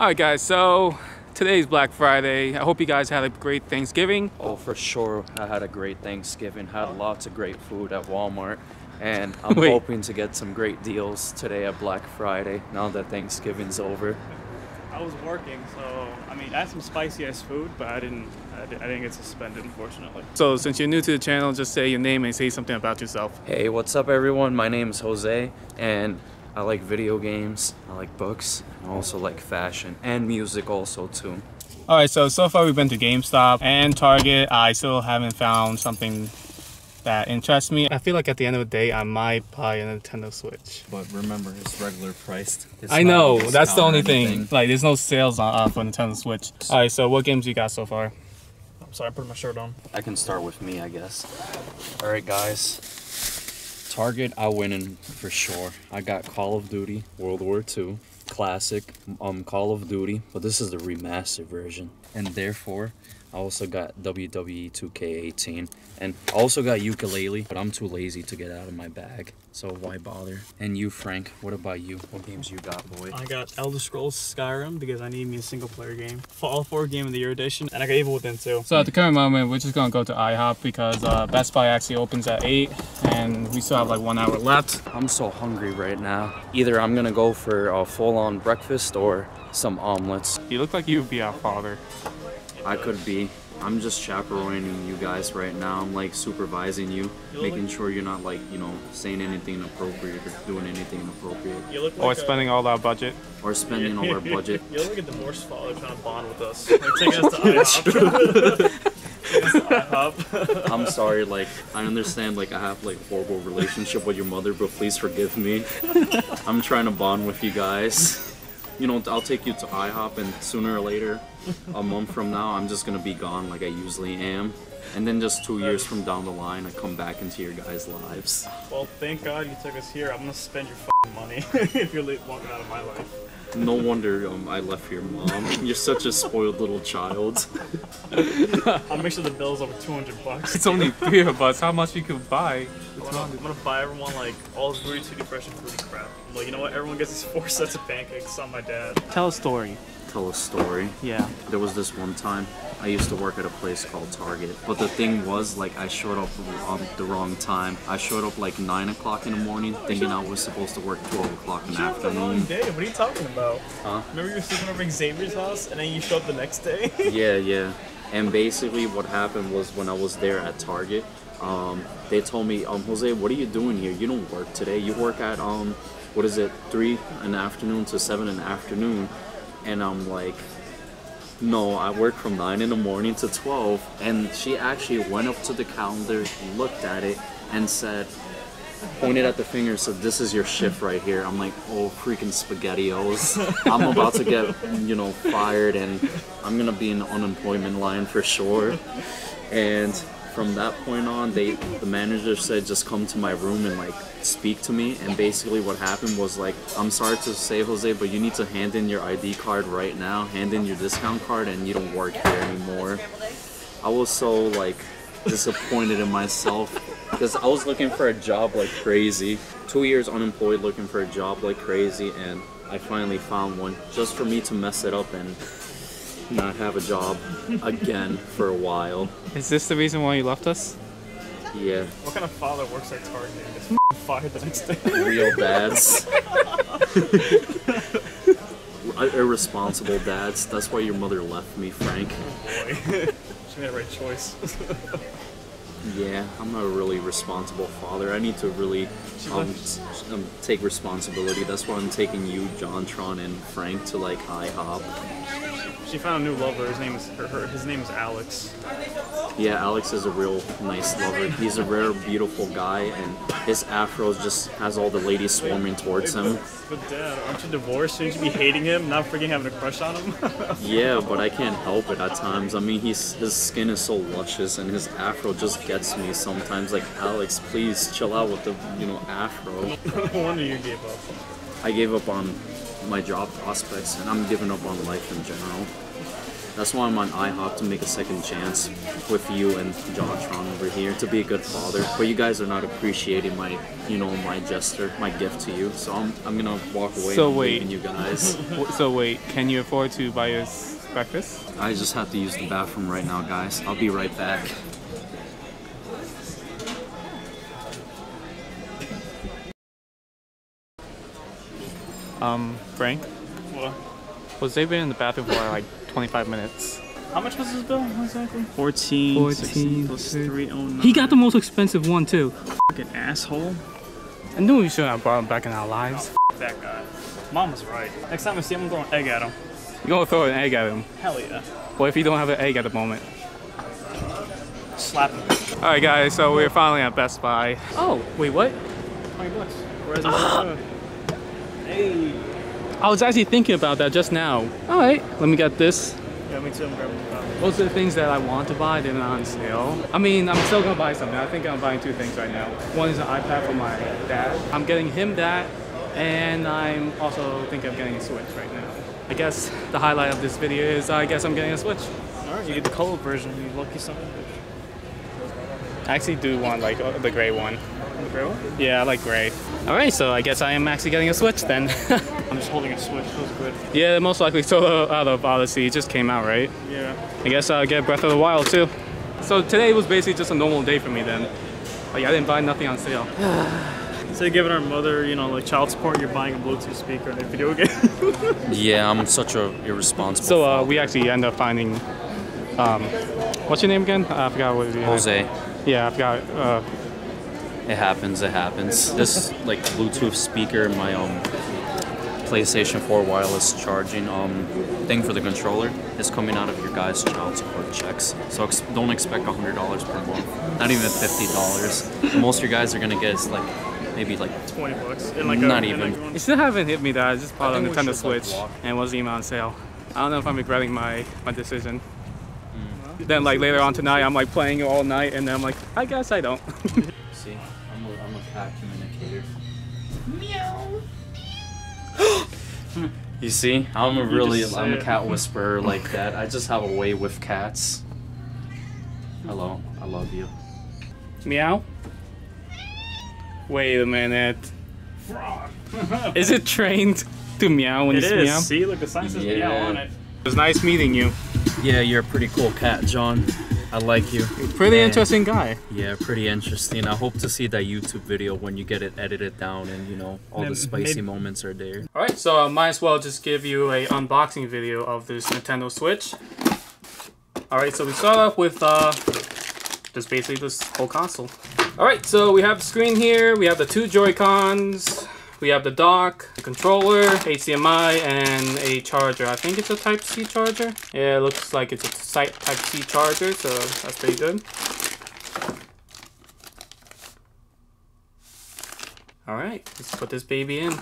All right, guys. So today's Black Friday. I hope you guys had a great Thanksgiving. Oh, for sure. I had a great Thanksgiving. Had lots of great food at Walmart. And I'm Wait. hoping to get some great deals today at Black Friday now that Thanksgiving's over. I was working, so I mean, I had some spicy ass food, but I didn't, I didn't, I didn't get suspended, unfortunately. So since you're new to the channel, just say your name and say something about yourself. Hey, what's up, everyone? My name is Jose, and I like video games, I like books, I also like fashion and music, also, too. All right. So so far we've been to GameStop and Target. I still haven't found something that interests me. I feel like at the end of the day, I might buy a Nintendo Switch. But remember, it's regular priced. It's I know a that's the discount or only thing. Like, there's no sales on uh, for Nintendo Switch. All right. So what games you got so far? I'm sorry, I put my shirt on. I can start with me, I guess. All right, guys. Target, I win in for sure. I got Call of Duty World War II, classic um Call of Duty, but this is the remastered version, and therefore I also got WWE 2K18, and I also got ukulele, but I'm too lazy to get out of my bag, so why bother? And you, Frank, what about you? What games you got, boy? I got Elder Scrolls Skyrim because I need me a single player game. Fallout 4 Game of the Year edition, and I got Evil Within too. So at the current moment, we're just gonna go to IHOP because uh, Best Buy actually opens at eight, and we still have like one hour left. I'm so hungry right now. Either I'm gonna go for a full-on breakfast or some omelets. You look like you would be our father. I could be. I'm just chaperoning you guys right now. I'm like supervising you, You making sure you're not like, you know, saying anything inappropriate or doing anything inappropriate You look Or spending all our budget. or spending all our budget. you look like a divorced father trying to bond with us. Like taking us to IHOP. Taking us to IHOP. I'm sorry, like I understand like I have like horrible relationship with your mother, but please forgive me. I'm trying to bond with you guys. You know, I'll take you to IHOP and sooner or later, a month from now, I'm just gonna be gone like I usually am. And then just two years from down the line, I come back into your guys' lives. Well, thank God you took us here. I'm gonna spend your money if you're walking out of my life. No wonder um, I left your mom. You're such a spoiled little child. I'll make sure the bill's over 200 bucks. It's only three of us. How much we could buy? I'm gonna, I'm gonna buy everyone like all this Rooty Tooty Fresh and fruity crap. I'm like, you know what? Everyone gets these four sets of pancakes on my dad. Tell a story. Tell a story. Yeah. There was this one time I used to work at a place called Target, but the thing was like I showed up on the wrong time. I showed up like nine o'clock in the morning, thinking I was supposed to work twelve o'clock in the afternoon. day. What are you talking about? Huh? Remember you were sleeping over at Xavier's house and then you showed up the next day? Yeah, yeah. And basically, what happened was when I was there at Target, um, they told me, um, Jose, what are you doing here? You don't work today. You work at um, what is it, three in the afternoon to seven in the afternoon, and I'm like, no, I work from nine in the morning to twelve. And she actually went up to the calendar, looked at it, and said, pointed at the finger, said, "This is your shift right here." I'm like, "Oh, freaking spaghettios! I'm about to get, you know, fired, and I'm gonna be in the unemployment line for sure." And from that point on, they, the manager said, "Just come to my room and like speak to me." And basically, what happened was like, "I'm sorry to say, Jose, but you need to hand in your ID card right now. Hand in your discount card, and you don't work here anymore." I was so like disappointed in myself because I was looking for a job like crazy. Two years unemployed looking for a job like crazy, and I finally found one just for me to mess it up and not have a job again for a while. Is this the reason why you left us? Yeah, what kind of father works at Target and gets f***ing fired the next day? real dads. Uh, irresponsible dads. That's why your mother left me, Frank. Oh Boy, she made the right choice. Yeah, I'm a really responsible father. I need to really um, um, take responsibility. That's why I'm taking you, Jontron, and Frank to like IHOP. she found a new lover. His name is her, her, his name is Alex. Yeah, Alex is a real nice lover. He's a rare, beautiful guy, and his afro just has all the ladies swarming towards him. But dad, aren't you divorced? Shouldn't you be hating him, not freaking having a crush on him? Yeah, but I can't help it at times. I mean, he's his skin is so luscious, and his afro just gets me sometimes. Like, Alex, please chill out with the you know afro. no wonder you gave up. I gave up on my job prospects, and I'm giving up on life in general. That's why I'm on IHOP to make a second chance with you and Jontron over here to be a good father. But you guys are not appreciating my, you know, my gesture, my gift to you. So I'm, I'm gonna walk away. So and wait. leaving you guys. So wait, can you afford to buy us breakfast? I just have to use the bathroom right now, guys. I'll be right back. Um, Frank, What? Jose been in the bathroom for like 25 minutes. How much was this bill exactly? 14, 14, plus 309. He got the most expensive one too. fucking asshole. I knew we shouldn't have brought him back in our lives. Oh, that guy. Mom was right. Next time I see him, I'm throwing an egg at him. You're gonna throw an egg at him. Hell yeah. What if you don't have an egg at the moment? Slap him. Alright guys, so we're finally at Best Buy. Oh, wait, what? 20 bucks. Where's ah! my Hey. I was actually thinking about that just now. Alright, let me get this. Yeah, me too. I'm grabbing the. Most of the things that I want to buy, they're not on sale. I mean, I'm still gonna buy something. I think I'm buying two things right now. One is an iPad for my dad. I'm getting him that, and I'm also thinking of getting a Switch right now. I guess the highlight of this video is I guess I'm getting a Switch. Alright, you get the colored version. You lucky son of a bitch. I actually do want like uh, the gray one. The gray one? Yeah, I like gray. Alright, so I guess I am actually getting a Switch then. I'm just holding a switch. Feels good. yeah, most likely solo out of Odyssey. It just came out, right? Yeah. I guess I'll get Breath of the Wild too. So today was basically just a normal day for me then. Like I didn't buy nothing on sale. Instead of giving our mother, you know, like child support, you're buying a Bluetooth speaker and a video game. Yeah, I'm such a irresponsible. So uh, we actually end up finding, um, what's your name again? I forgot what it is. Jose. Yeah, I forgot. Uh, It happens. It happens. This like Bluetooth speaker, in my um PlayStation 4 wireless charging um thing for the controller is coming out of your guys' child support checks. So ex- don't expect hundred dollars per month. Not even fifty dollars. Most your guys are gonna get is like maybe like 20 bucks. In like a, Not in even. Like one- it still haven't hit me that I just bought a think we Nintendo should, like, Switch and it wasn't even on sale. I don't know if I'm regretting my, my decision. Mm. Then like later on tonight, I'm like playing it all night and then I'm like, I guess I don't. see. I'm a, I'm a cat communicator. You see, I'm a really I'm a cat whisperer like that. I just have a way with cats. Hello, I love you. Meow? Wait a minute. Is it trained to meow when It you is. meow? See, look, the sign says Yeah. meow on it. It was nice meeting you. Yeah, you're a pretty cool cat, John. I like you. Pretty Yeah. interesting guy. Yeah, pretty interesting. I hope to see that YouTube video when you get it edited down and you know all Yeah, the spicy maybe- moments are there. All right, so I might as well just give you a unboxing video of this Nintendo Switch. All right, so we start off with uh, just basically this whole console. All right, so we have the screen here. We have the two Joy Cons. We have the dock, the controller, HDMI, and a charger. I think it's a Type C charger. Yeah, it looks like it's a Type C charger, so that's pretty good. All right, let's put this baby in.